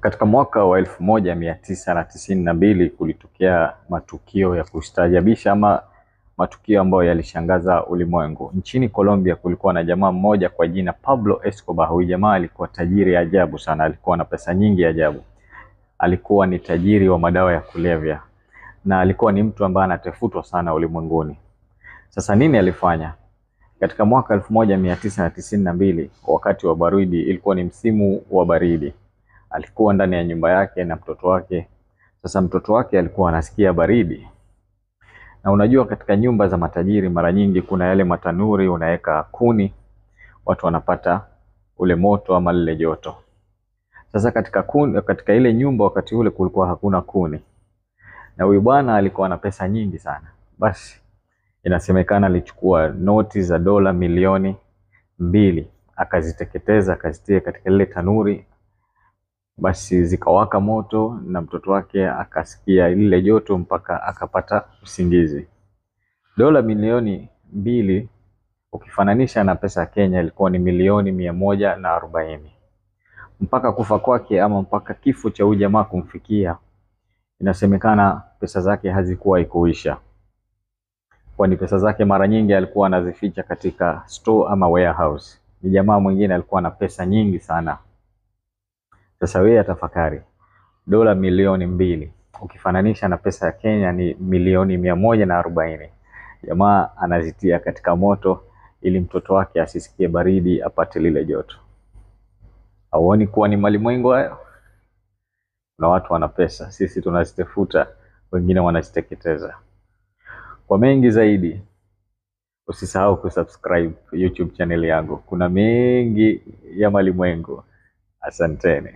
Katika mwaka wa elfu moja mia tisa na tisini na mbili kulitokea matukio ya kustaajabisha ama matukio ambayo yalishangaza ulimwengu. Nchini Colombia kulikuwa na jamaa mmoja kwa jina Pablo Escobar. Huyu jamaa alikuwa tajiri ajabu sana, alikuwa na pesa nyingi ajabu. Alikuwa ni tajiri wa madawa ya kulevya na alikuwa ni mtu ambaye anatafutwa sana ulimwenguni. Sasa nini alifanya? Katika mwaka elfu moja mia tisa na tisini na mbili wakati wa baridi, ilikuwa ni msimu wa baridi, alikuwa ndani ya nyumba yake na mtoto wake. Sasa mtoto wake alikuwa anasikia baridi, na unajua katika nyumba za matajiri mara nyingi kuna yale matanuri, unaweka kuni, watu wanapata ule moto ama lile joto. Sasa katika kuni, katika ile nyumba wakati ule kulikuwa hakuna kuni, na huyu bwana alikuwa na pesa nyingi sana. Basi inasemekana alichukua noti za dola milioni mbili akaziteketeza akazitia katika lile tanuri, basi zikawaka moto na mtoto wake akasikia lile joto mpaka akapata usingizi. Dola milioni mbili ukifananisha na pesa ya Kenya ilikuwa ni milioni mia moja na arobaini. Mpaka kufa kwake ama mpaka kifo cha huyu jamaa kumfikia, inasemekana pesa zake hazikuwahi kuisha kwani pesa zake mara nyingi alikuwa anazificha katika store ama warehouse. Ni jamaa mwingine alikuwa na pesa nyingi sana. Sasa wewe tafakari, dola milioni mbili ukifananisha na pesa ya Kenya ni milioni mia moja na arobaini. Jamaa anazitia katika moto ili mtoto wake asisikie baridi, apate lile joto. Hauoni kuwa ni malimwengu hayo? Kuna watu wana pesa, sisi tunazitafuta, wengine wanaziteketeza. Kwa mengi zaidi, usisahau kusubscribe YouTube channel yangu. Kuna mengi ya malimwengu. Asanteni.